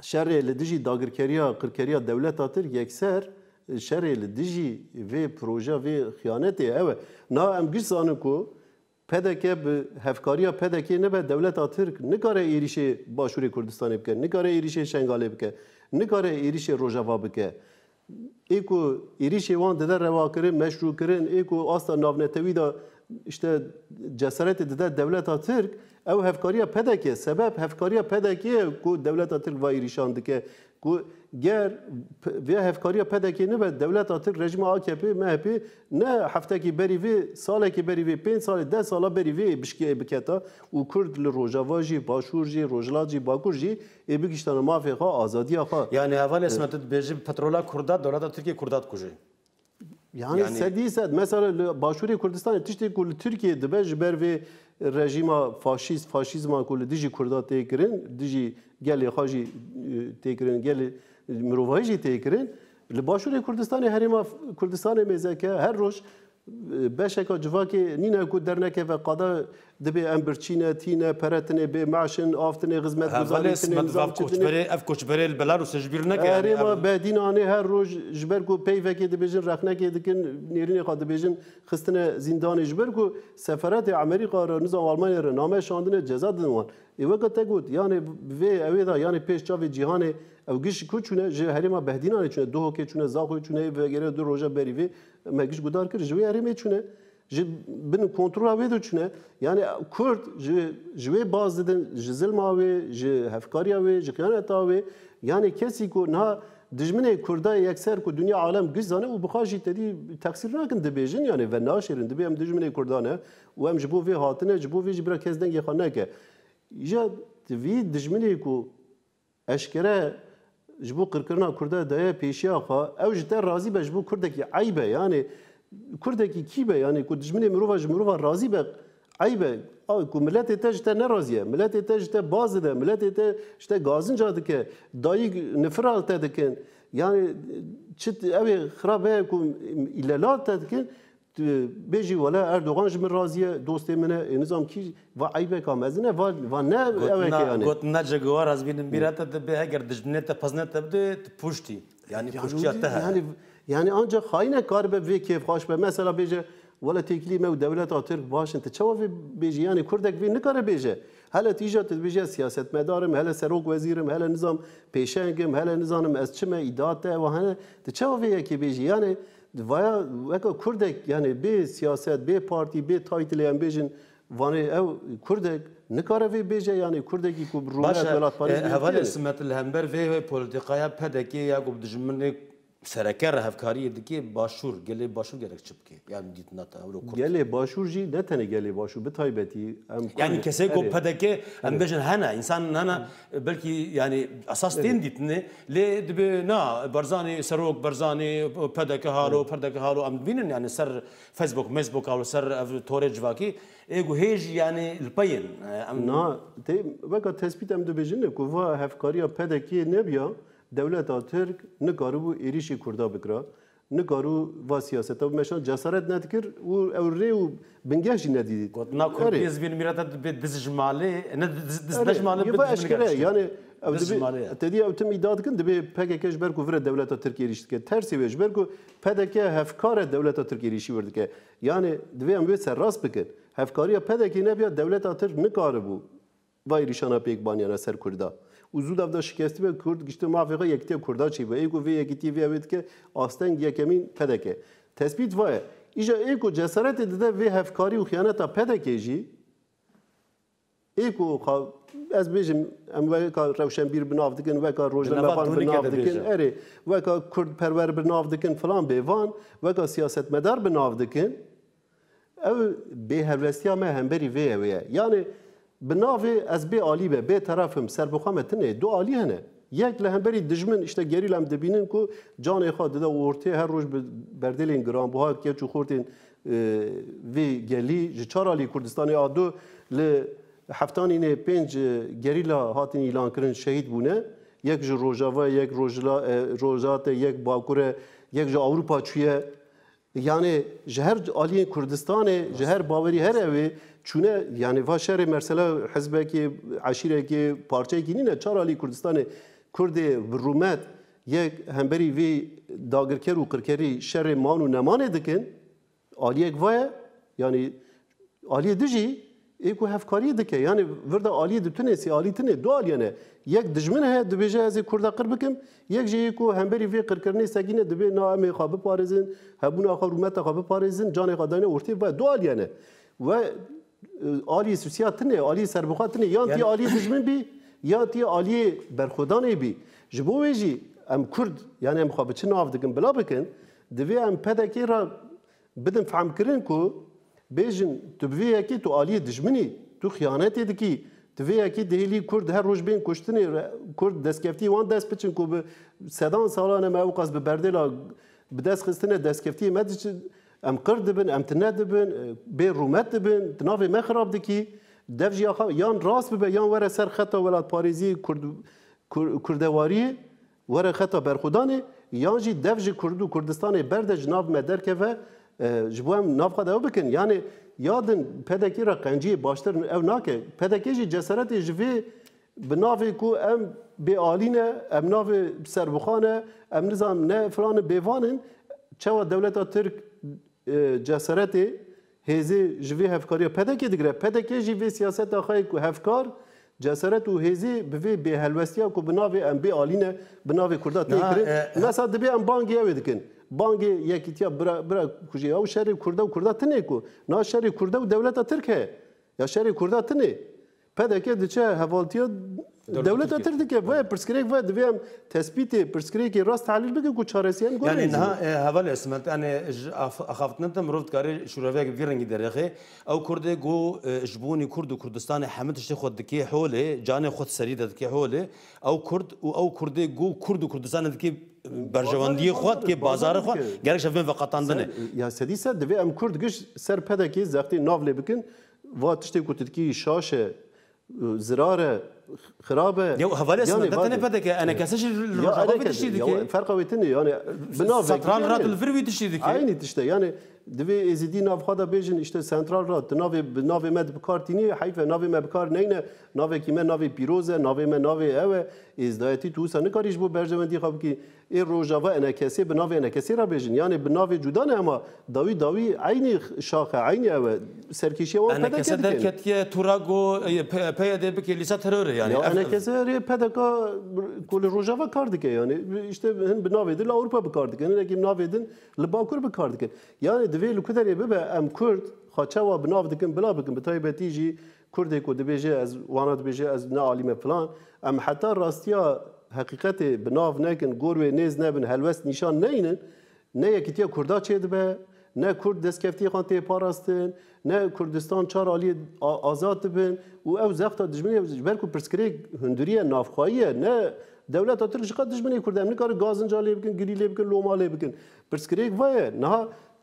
شر لدجی داگرکریا قرکریا دولت آتر یکسر şerê li dijî vê proje vê xyanetê ew e na em giş zanin ku pedeke bi hevkariya pedekê nebe devleta Tirk nikare êrişê Başûrê Kurdistanê bike, nikare êrişê Şengalê bike, nikare êrişê Rojava bike. Ê ku êrişê wan dide revakirin, meşrûkirin, ê ku asta navnetewî da işte cesaretê dide devleta Tirk, ew hevkariya pedekê, sebeb hevkariya pedekê ku devleta Tirk va êrişan dike ku ger vê hevkariya pedekê nibe devlet atir rejima AKP MHP ne heftekî berî vê salekî berî vê pênc salê de sala berî vê bişkiyê biketa û Kurd li Rojava jî Başûr jî Rojla jî Bakur jî ê bigiştana mafê xwe azadiya xwe yani heval esmetet bêjî petrola Kurda doleta Tirkiye Kurdat kujê Yani, yani sedî sed mesela Başûrê Kurdistanê tiştê ku li Tirkiye dibe ji ber vê rejima faşîst faşîzma ku li dijî Kurda tê kirin dijî gelê xwe jî tê kirin gelê مروهای جی تی کرن ل باشور کردستان هریما کردستان مزکه هر روز بشکا جواکی نینا کو درنکه و قدا دبی امبرچینا تینا پرتنه به معشن آفتنه خدمت گزاری تنه نظام کوچبره اف کوچبره البلاروس جبر نکه هریما بدین آنه هر روز جبر کو پیو کی دبیجن رخنه کی دکن نیرین قاد دبیجن خستنه زندان جبر کو سفارت امریکا را نظام آلمان را نامه شاندنه جزا دنوان ایوکا تگوت یعنی وی اوی دا یعنی پیش چاوی جیهانه او گیش کو چونه جه هریما بهدینانه چونه دو هوکه چونه زاخو چونه وگره دو روزه بری وی مگیش گودار کر جوی هریمه چونه جی بن کنترل اوی دو چونه یعنی کورد جی جوی باز ددن جی ظلم اوی جی هفکاری اوی جی خیانت اوی یعنی کسی کو نه دجمنه کردا یکسر کو دنیا عالم گزانه او بخاجی تدی تکثیر نکن دبیجن یعنی و ناشرن دبیم دجمنه کردانه و ام جبو وی هاتنه جبو وی جبر کس دنگ خانه که یا وی دجمنی کو اشکره جبو قرکرنا کرده دایه پیشی آخوا او جده رازی به جبو کردکی عیبه یعنی کردکی کی به یعنی کو دجمنی مروفا جمروفا رازی به عیبه آه کو ملت ته جته ناراضیه ملت ته جته باز ده ملت ته جته گازن جاده که دایی نفرال ته دکن یعنی چت اوی خرابه کو ایلالات ته دکن بجی ولی اردوغان جمر راضیه دوست منه نظام کی و عیب کام از نه و نه اوه که آنه گوت نه جگوار از بین بیرات به اگر دجنه پزنه تبده پوشتی یعنی پوشتی آته یعنی یعنی آنجا خاینه کار به وی کیف خواش به مثلا بیجه ولا تکلیم و دولت آتر باشن تا چوا بیجی یعنی کردک بی نکاره بیجه هلا تیجات بیجه سیاست مدارم هلا سروک وزیرم هلا نظام پیشنگم هلا نظام از چمه ایداته و هنه تا چوا یکی بیجی یعنی وای وکا کردک یعنی به سیاست به پارتی به تایتل هم بیجن وانه او کردک نکاره وی بیجه یعنی کردکی کو برونه بلاد پاریس باشه اول اسمت الهمبر وی پولیتیقای پدکی یا گوب دجمنی سرکر هفکاری دیگه باشور گله باشور گرک چپ که یعنی دیت نتا اولو کرد گله باشور جی نه تنه گله باشور به تایبتی یعنی کسی کو پدکه ام بجن هنا انسان هنا بلکی یعنی اساس تین دیت نه لی دب نه برزانی سروک برزانی پدکه هالو پدکه هالو ام بینن یعنی سر فیسبوک میسبوک او سر تورج واکی ایگو هیج یعنی الپین ام نه تی وقت تثبیت ام دو بجنه کو وا هفکاری پدکی نبیا دولتا ترک نکارو ایریشی کردا بکرا نکارو و سیاست و مشان جسارت ندکر و او ری و بنگهشی ندیدید گوت نا کرپیز بین میرات دزجماله نه دزجماله بدزجماله یعنی او دبی تدی او تم ایداد کن دبی پک کش بر کوفر دولت ترکیه ریشت که ترسی وش بر کو پدکه هفکار دولت ترکیه ریشی ورد که یعنی دبی ام بیت سر راست بکن هفکاری پدکی نبیاد دولت ترک نکاره بو وای ریشانا پیک بانیانا سر کرده و دفتر شکستی به کرد گشت موافقه یکتی کردا چی به ایگو وی یکتی وی اوید که آستنگ یکمین پدکه تثبیت وای ایجا ایکو جسارت داده وی هفکاری و خیانتا پدکه جی ایکو خا از بیشم ام وکا روشن بیر بناف دکن وکا روشن مفان بناف دکن اره وکا کرد پرور بناف دکن فلان بیوان وکا سیاست مدار بناف دکن او به هر وستیا مهمبری وی وی یعنی بناوی از بی عالی به بی طرفم سربخام تنه دو عالی هنه یک لهمبری دجمن اشته گری لم دبینن کو جان خود ده ورته هر روز بردلین گرام بها که چو خورتین وی گلی چهار علی کردستان آدو ل هفتانی نه پنج گریلا هاتین اعلان کردن شهید بونه یک جو روجاوا یک روجلا روزات یک باکور یک جو اروپا چویه یعنی جهر عالی کردستان جهر باوری هر اوی چونه یعنی وا شر مرسلا حزب که عشیره که پارچه گینی نه چهار علی کردستان کرد رومت یک همبری وی داگرکر و قرکری شر مان و نمانه دکن آلی یک وای یعنی آلی دجی ایکو هفکاری دکه یعنی وردا آلی دو تونسی آلی تنه دو آلیانه یک دجمن هه دو بیجه از کردا قرب کم یک جی ایکو همبری وی قرکرنی سگینه دو بی نام خواب پارزن هبون آخر رومت خواب پارزن جان خدانه ورتی با دو آلیانه و آلی سوسیاتنه آلی سربخاتنه یا تی آلی دشمن بی یا تی آلی برخودانه بی جبو ویجی ام کرد یعنی ام خواب چه ناف دکن بلا بکن دوی ام پدکی را بدن فهم کرن کو بیجن تو بوی یکی تو آلی دشمنی تو خیانتی دکی دوی یکی دهلی کرد هر روز بین کشتنی کرد دستکفتی وان دست بچن کو به سدان سالانه موقع به بردلا به دست خستنه دستکفتی مدش ام کرد دبن ام تنه دبن به رومت دبن تناوی ما خراب دکی دف جیا خوا یان راست ببه یان وره سر خطا ولات پاریزی کرد کردواری وره خطا برخودانه یان جی دف جی کرد و کردستان برد جناب مدر که و جبو هم ناف خدا او بکن یعنی یادن پدکی را قنجی باشتر او ناکه پدکی جی جسارت جوی بناوی کو ام بیالینه ام ناوی سربخانه ام نظام نه فلان بیوانن چوا دولت ترک جسارت هزی جوی هفکاری پدک دیگره پدک جوی سیاست آخای که هفکار جسارت و هزی به به هلوستیا کو بناوی ام بی آلینه بناوی کردا تکرین مثلا دبی ام بانگی اوی دکن بانگی یکیتیا برا برا کجی او شهر کردا و کردا تنه کو نا شهر کردا و دولت ترکه یا شهر کردا تنه پدک دچه هوالتیا دولت اتر که وای پرسکریک وای دویم تثبیت پرسکریکی راست تعلیل بگه کو چارسیان گوره یعنی نه حواله اسمت یعنی اخافت نتم روفت کاری شوروی که ویرنگی درخه او کرد گو جبونی کرد و کردستان حمد شته خود دکی حوله جان خود سریده دکی حوله او کرد و او کرد گو کرد و کردستان دکی برجواندی خود که بازار خود گرک شفن وقتاندنه یا سدیسه دوی ام کرد گش سر پدکی زختی ناوله بکن و تشتی کو تدکی شاشه زراره خرابه يو هذول اسمه يعني تنه بدك انا كسجل الرجاء بدي تشتي فرقه ويتني يعني بالنافع سطران يعني رات الفروي تشتي ديك عيني تشتي يعني دوی ازیدی ناو خدا بیژن اشته سنترال را ناو ناو مد بکار تینی حیف ناو مد بکار نینه ناو کیمه ناو پیروزه ناو مد ناو اوه ازدایتی تو سن کاریش بو برجمندی خواب کی ای روجاوا انکسی به ناو انکسی را بیژن یعنی به ناو جدا نه اما داوی داوی عین شاخه عین اوه سرکیشی و پدکه انکسی درکتی توراگو پی دی بکی لیسا ترور یعنی انکسی ری پدکا کل روجاوا کار دیگه یعنی اشته به ناو دی لاورپا بکار دیگه نه کی ناو دین لباکور بکار دیگه یعنی دوی لکوتری ببه ام کورد خاچه و بناف دکن بلا بکن به تایبتی جی کردی که دبیجه از وانا دبیجه از نه عالم فلان ام حتی راستیا حقیقت بناف نکن گور و نیز نبن هلوست نشان نینن نه یکیتیا کردا چه دبه نه کرد دستکفتی خان تی پاراستن نه کردستان چار عالی آزاد بن و او زخت دجمنی جبر کو پرسکری هندوریه نافخاییه نه دولت اترش قد دجمنی کرد امنی کار گازن جالی بکن گریلی بکن لومالی بکن پرسکری وای نه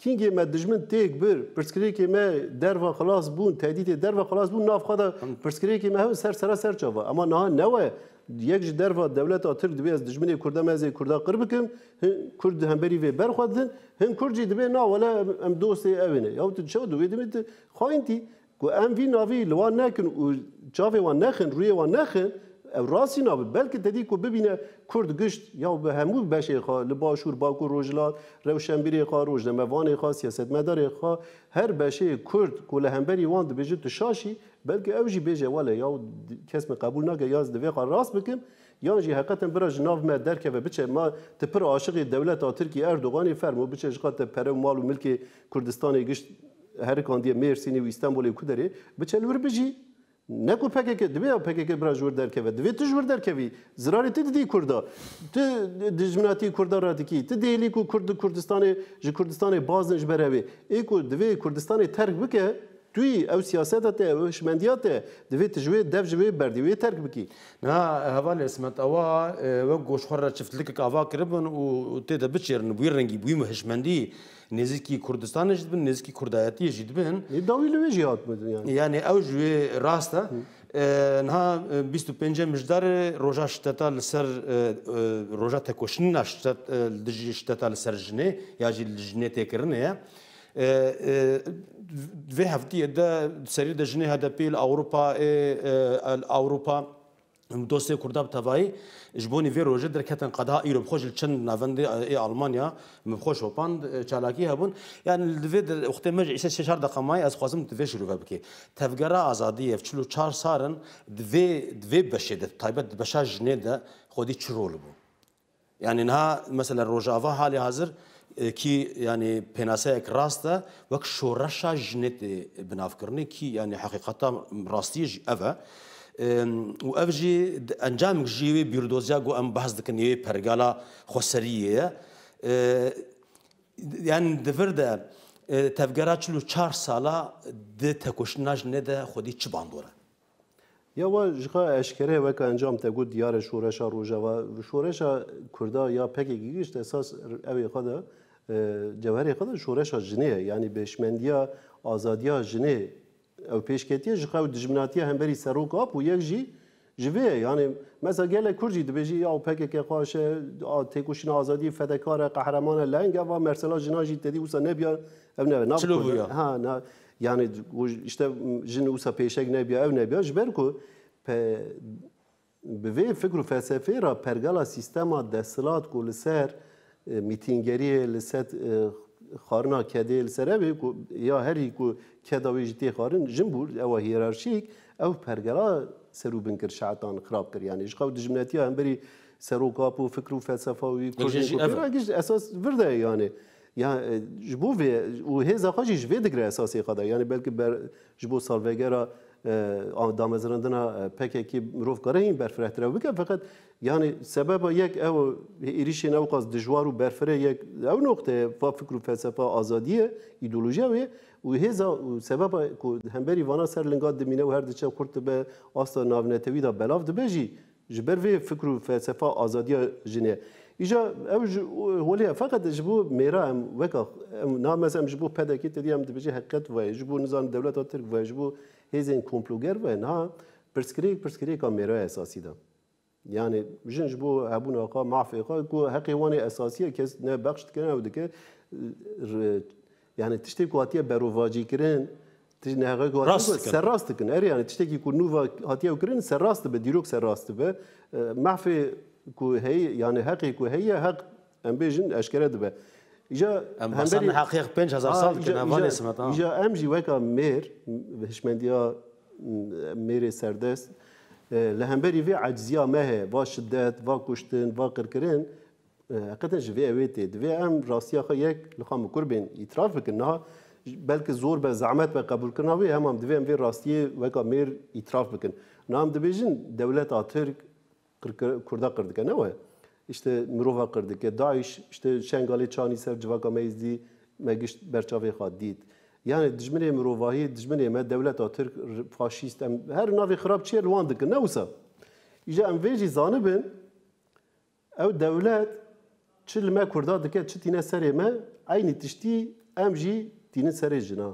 کینگی ما دجمن تیک بر پرسکری که ما در و خلاص بون تهدید در و خلاص بون ناف خدا پرسکری که ما هم سر سر سر چاوا اما نه نه یک در و دولت آتر دبی از دجمن کرد ما از کرد قرب کم کرد هم بری و بر خودن هم کرد دبی نه ولی ام دوست اونه یا تو چه دوی دمیت خاینتی کو ام وی ناوی لوا نکن و چاوی و نخن روی و نخن راسی نابه بلکه تدی کو ببینه کرد گشت یا به همو بشه خوا لباشور باکو روجلات روشنبیری خوا روزنامه‌وان خوا سیاستمدار خوا هر بشه کرد کو لهمبری وان بجه تشاشی بلکه اوجی بجه ولا یا کس قبول نگه یاز دوی خوا راس بکم یا جی حقیقتا برا جناب ما درکه و بچه ما تپر عاشق دولت ترکی اردوغانی فرمو بچه جقات پر مال و ملک کردستان گشت هر کاندی مرسینی و استانبول کدری بچه لور بجی نکو پکه که دبی پکه که برای جور درکه و دبی تو جور درکه وی زراری تی دی کردا تو دجمناتی کردا رادیکی تو دیلی کو کرد کردستان ج کردستان بازن ج بره وی ایکو دبی کردستان ترک بکه توی او سیاست ته او شمندیات دبی تجوی دف جوی بردی وی ترک بکی نه هوال اسمت اوا و گوش خور چفتلک کاوا کربن و تی دبچرن بوی رنگی بوی مهشمندی نزیکی کوردستان جد بن نزیکی کوردایتی جد بن داویل و جهات بده یعنی یعنی او جوی راسته نها 25 مجدار روژا شتتا لسر روژا تکوشن شتت دجی شتتا لسر جنه یا جی جنه تکرنه في هفتية دا سريد جنيه هذا بيل أوروبا أوروبا دوستی کردا بتوای جبونی وی روژه در کتن قضایی رو بخوش چند نوند ای آلمانیا مخوش و پاند چالاکی هبون یعنی لوی در وقت مج ایسه ششار دقمای از خوازم دوی شروع بکی تفگرا آزادی اف چلو چار سارن دوی دوی بشه ده تایبت بشه جنه ده خودی چرول بو یعنی نها مثلا روژاوا حالی حاضر ki yani penaseyek rast da vek şoreşa jinet binavkirine ki yani hakikata rastiye ev e و ئەف ژێ ئەنجامک ژیوێ بیردۆزیا گو ئەم بەس دکن ێ پەرگالا خۆسەریەیە یان دڤردە تەفگەرا چل و چار ساڵا د تەکوشناژ نەدە خودی چ باندۆرە یاوە ژخە ئەشکرێ وەک ئەنجام تەگوت دیارە شوورەشە ڕۆژەوە شوورێشە کووردا یا پەکێکی گیشت ئەساس ئەوێ خدا جەوهری خدا شوورەشە ژنێ ینی بێشمەندیە ئازادیا ژنێ او پیشکتیه جخه و دجمناتیه هم بری سروک آب و یک جی جوی یعنی مثلا گله کورجی دبیجی یا پک که خواهش تکوشین آزادی فدکار قهرمان لنگ و مرسلا جناجی تدی اوسا نبیا او نه نه چلو بیا ها نه یعنی اشته جن اوسا پیشک نبیا او نبیا جبر کو به وی فکر و فلسفه را پرگلا سیستما دستلات کو لسر میتینگری لسد خارنا کده السره کو یا هر کو کدا ویجتی خارن جنبور او هیرارشیک او پرگلا سرو بنکر شعتان خراب کر یعنی شقاو دجمنتی هم بری سرو کاپ و فکر و فلسفه و کوشش اساس ورده یعنی یا جبو و هزا خاجی جوی دگره اساسی خدا یعنی بلکه بر جبو سالوگرا دامەزرندنا پێکێکی مرۆڤکارە این بەرفرەترە بکە فقط یعنی سبب یەک ئەو ئریشێن ئەو قاز دژوار و بەرفرە یەک ئەو نقطەیە فا فکر و فەلسەفە ئازادیە ئیدۆلۆژیاوێ و هێزا سبب هەمبەری وانە سەر لنگات دمینە و هەر دچە قورت بە ئاستا ناونەتەویدا بەلاف دبێژی ji ber vê fikr û felsefa azadiya jinê. Îja ew ji holê feqet ji bo mêra em weka em namez em ji bo pedekê tedî em dibêje heqet ve ji bo nizam dewleta Tirk ve ji bo hêzên komplogerve niha pirsgirêk pirsgirêka mêroya esasî da. Yani jin ji bo hebûna xwe mafê xwe ku heqê wanê esasiye kes ne bexş dikine ew dike yani tiştê ku hatiye berovacî kirin tişt ne heqê ku serrast dikin erê yani tiştekî ku nûva hatiye ew kirin serrast dibe dîrok serrast dibe e, mafê ku heye yani heqê ku heye heq em bêjin eşkere dibe ایجا مثلا حقیق 5000 سال کن اول اسمت ایجا ام جی وکا میر هشمندیا میر سردست لهمبری وی عجزیا مه وا شدت وا کشتن وا کرکرین حقیقتا جوی اویتی دوی ام راستی خو یک لخام کربین اعتراف بکن نه بلکه زور به زعمت به قبول کردن وی هم دوی ام وی راستی وکا میر اعتراف بکن نام دبیجن دولت آترک کردا کردکن نه işte mirova kirdike Daesh işte şengali çani ser civaka meyzdi megiş berçavê xwe dît. Yani dijminê mirovahî dijminê me devleta Türk faşîst em her navê xirab çiye li wan dikin newsa. Îja em vê jî zanibin ew devlet çi li me Kurda dike çi tîne serê me eynî tiştî em jî tînin serê jina.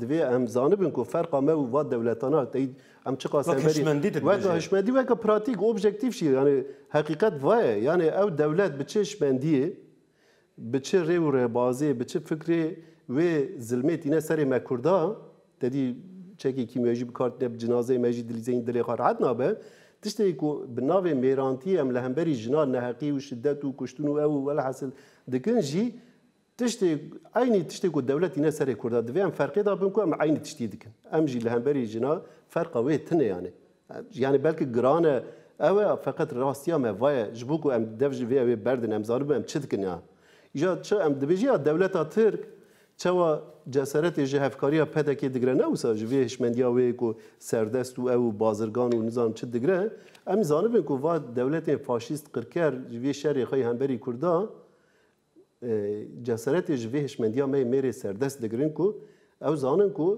دوی ام زانبن کو فرق ما و دولتانا تی ام چقا سنبری و هشمندی و که پراتیک اوبجکتیو شی یعنی حقیقت وای یعنی او دولت به چه شمندیه به چه ری و رهبازی به چه فکری و ظلمت اینا سر مکردا تدی چکی کیمیاجی بکارت نب جنازه مجی دلیزین دلی خارعت نابه تشتی کو بناوی میرانتی ام لهمبری جنا نهقی و شدت و کشتن و او ولحاصل دکن جی تشتی عینی تشتی کو دولتی نه سری کرد دوی هم فرقی دا بم کوم عینی تشتی دکن ام جی لهمبری جنا فرق وی تنه یعنی یعنی بلکه گرانه او فقط راستیا ما وای جبو کو ام دفج وی وی بردن ام زالب ام چد کنه ایجا چه ام دبیجی دولت ترک چوا جسارت جهفکاری پدک دگره نه وسا جوی هشمندیا وی کو سردست او او بازرگان و نظام چد دگره ام زانبن کو وا دولت فاشیست قرکر جوی شری خی همبری کردان جسارت جوی هشمندیا می میری سردست دگرین کو او زانن کو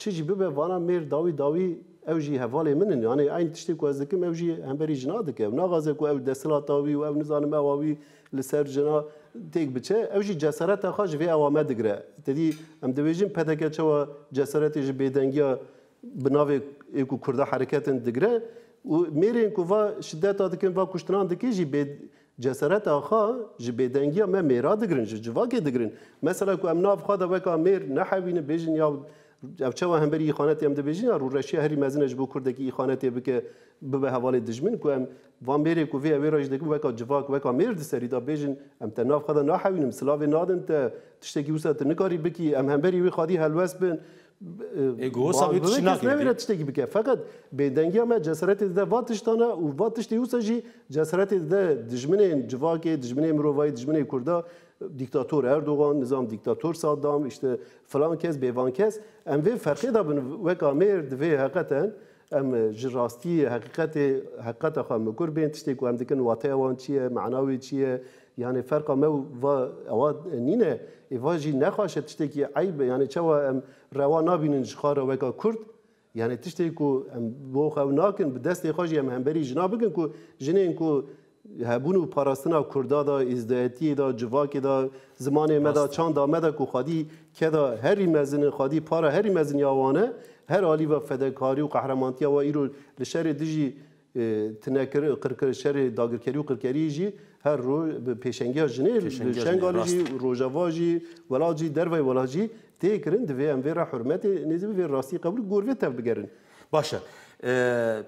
چی جی ببه وانا میر داوی داوی او جی هوال منن یعنی این تشتی کو از دکم او جی همبری جنا دکه او ناغازه کو او دسلا تاوی و او نزانم اواوی لسر جنا تیک بچه او جی جسارت خواه جوی اوامه دگره تدی ام دویجیم پدکه چوا جسارت جی بیدنگیا بناوی ایکو کرده حرکتن دگره و میرین کو وا شدت دکن وا کشتنان دکی جی بید جسارت آخا جی بدنگی ما میرا دگرن جی جواکی دگرن مثلا کو امنا اف خدا وکا میر نحوین بیجن یا او چه هم بری خانتی هم دبیجن یا رو رشی هری مزن اجبو کرده که خانتی بکه به حوالی دجمن کو ام وان بری کو وی ویراج دگو وکا جواک وکا میر دسری دا بیجن ام تناف خدا نحوین مسلاوی نادن ته تشتگی وسط نکاری بکی ام هم بری وی خادی هلوس بن گۆساوی تشناکەوێت شتێکی بکە فقط بێدەنگیامە جەسەتی دە وا تشتانە و وا تشتی وسەژی جەسەتی دە دژمنێن جوواکێ دژمنێ مرۆڤایی دژمنەی کووردا دیکتاتۆر ئەردوغان نظام دیکتاتۆر سادام شتە فلان کەس بێوان کەس ئەم وێ فەرقیدا بن وەکا مێر دوێ هەقەتەن ئەم ji ڕاستی هەقیقەتێ هەقەتە خوا مکوور بێن تشتێک و ئەم دکن واتەیەوان چییە معناوی چییە؟ یعنی فەرقا مە ئەوە نینە ئێواژی نەخواشە تشتێکی عیب یعنی چاوە ئەم روا نابینن جخار وکا کرد یعنی تشتی کو بو خو ناکن به دست خوش یم همبری جنا بگن کو جنین کو هبون و پاراستنا کردا دا ازدهتی دا جواک دا زمان مدا چان دا مدا کو خادی که دا هری مزن خادی پارا هری مزن یاوانه هر عالی و فدکاری و قهرمانتی و ایرو لشر دیجی تنکر قرقر شر داگرکری و قرکری جی هر رو پیشنگی جنه شنگالی جی روجواجی ولاجی دروی ولاجی تê kirin divê em vê re hurmetê nêzî vê rastî qebul gor vê tev bigerin. Baş e,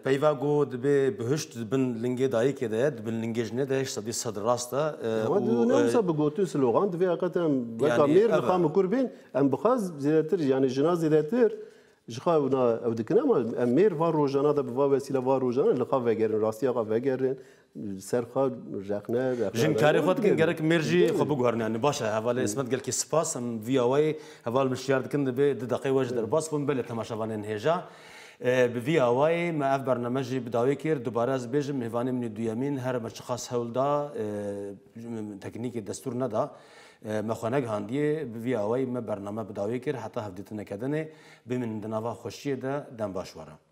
peyva got dibe bihişt bin lingê dayikê de dibin lingêjinê de sedî sed rast e nemsa bi gotû slogan divê heqet em weka mêr dixwa min kurbên em bixwaz zêdetir yanî jina zêdetir ji xwe ew dikin em mêr va rojana de bi va wesîle va rojana li xwe vegerin rastiya xwe vegerin سر خود رقنه رقنه جن کاری خود کن گرک مرجی خب بگوارنیان باشه اول اسمت گل که سپاس هم وی آوای اول مشیار دکن به دقیقه وجه در باس بون بله تماشاوانین هیجا به وی آوای ما اف برنامه بداوی کرد دوباره از بیجم هیوانی من دویمین هر مشخص هول دا تکنیک دستور ندا مخانه هاندیه به وی آوای ما برنامه بداوی کرد حتی هفته نکدنه بمن دنوا خوشیه ده دن باشوارم